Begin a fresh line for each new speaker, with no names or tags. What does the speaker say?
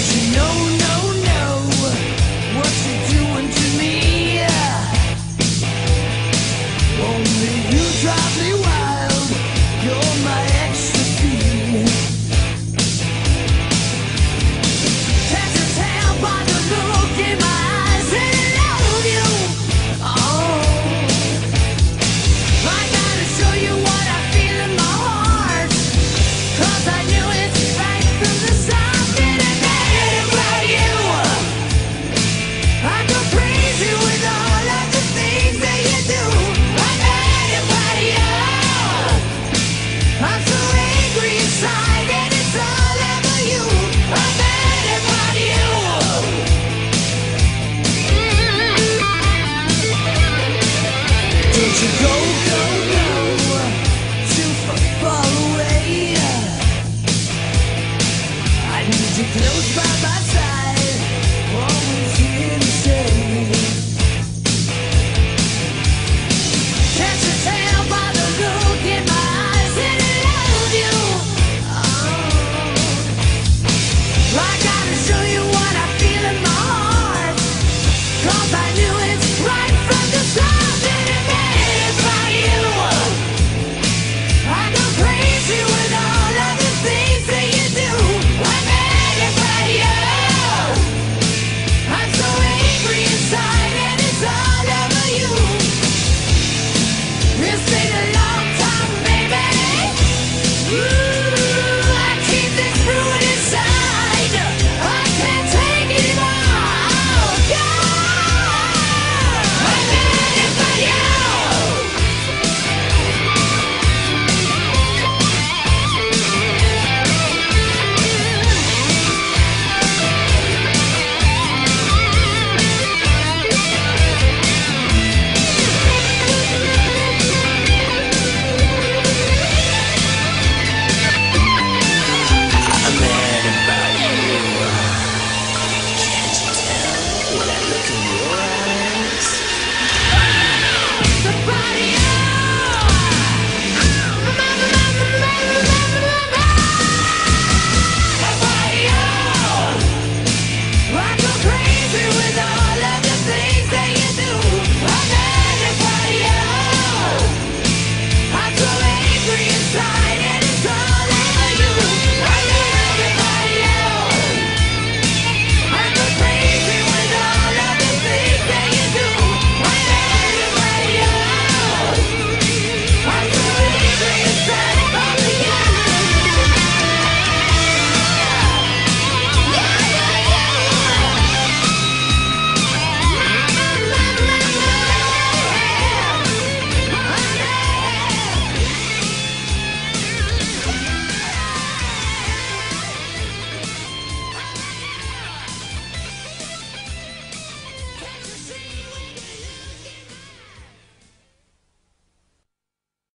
she knows you know? She close by my side It's been a time